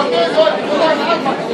Okay, Leute, wir sagen einfach.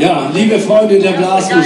Ja, liebe Freunde der Blasmusik.